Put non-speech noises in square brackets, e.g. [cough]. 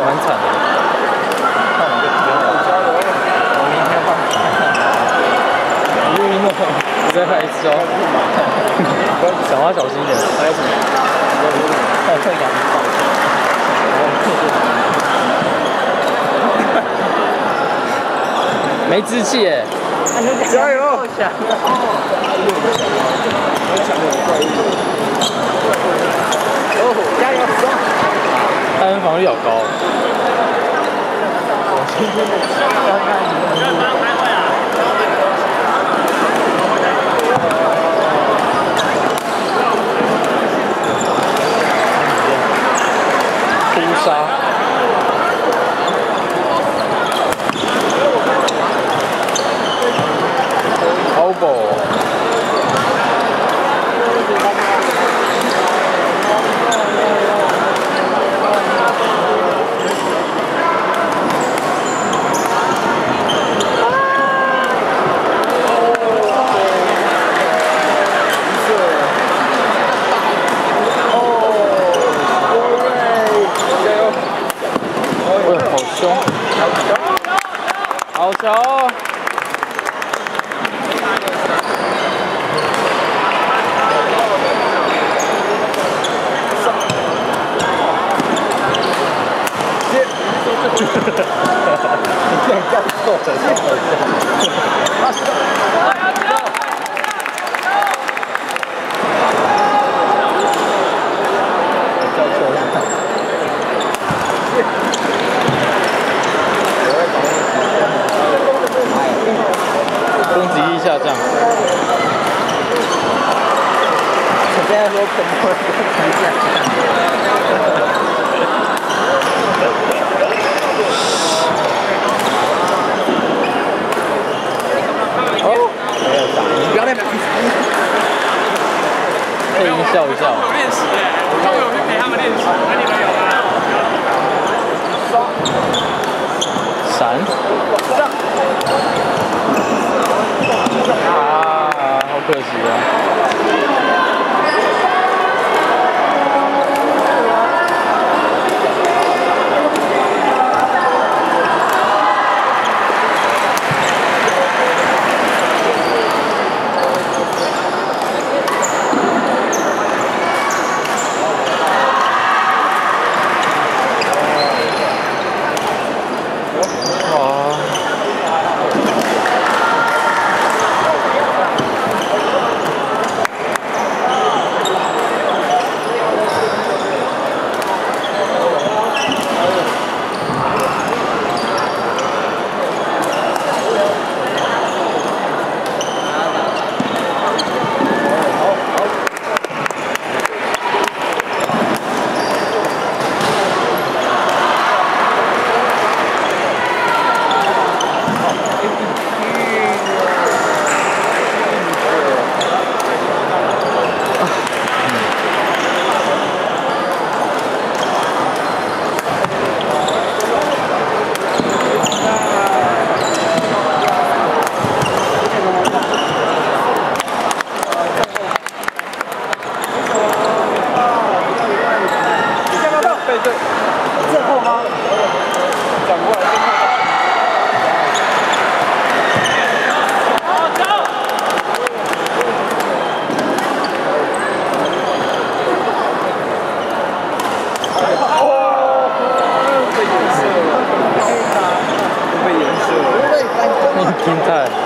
蛮惨的。看我就不要加油！我明天放假。你运动，你再拍一次哦。讲话小心一点。还有什么？还有太阳。没志气耶！加油！哦，加油！他们防御好高。屠 [laughs] 杀。Obo。哦，好凶！好球！你竟然这样做，真好笑！叫错了。攻击力下降。我现在说怎么会下降？哦，没有打，你不要再打。有练习耶，他们有去陪他们练习，那你们有吗？闪！啊，好可惜啊！quinta